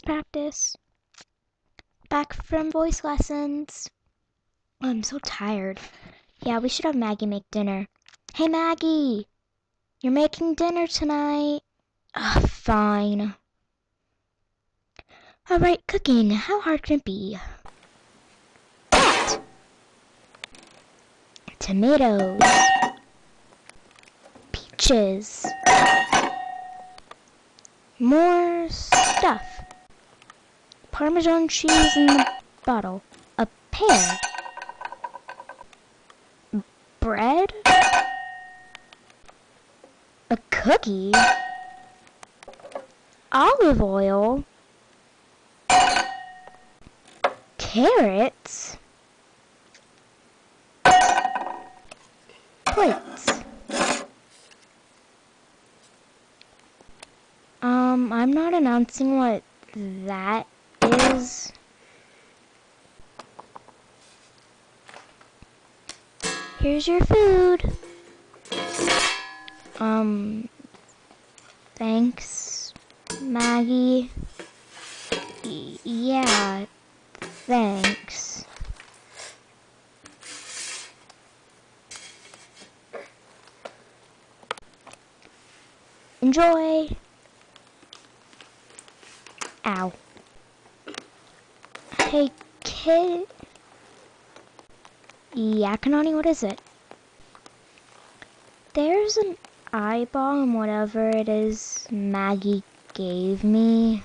practice. Back from voice lessons. Oh, I'm so tired. Yeah, we should have Maggie make dinner. Hey, Maggie! You're making dinner tonight. Ugh, fine. Alright, cooking. How hard can it be? Tomatoes. Peaches. More stuff. Parmesan cheese in the bottle. A pear. Bread? A cookie? Olive oil? Carrots? Plates. Um, I'm not announcing what that Here's your food. Um, thanks, Maggie. Y yeah, thanks. Enjoy. Ow. Hey, kid. Yeah, Kanani, what is it? There's an eyeball in whatever it is Maggie gave me.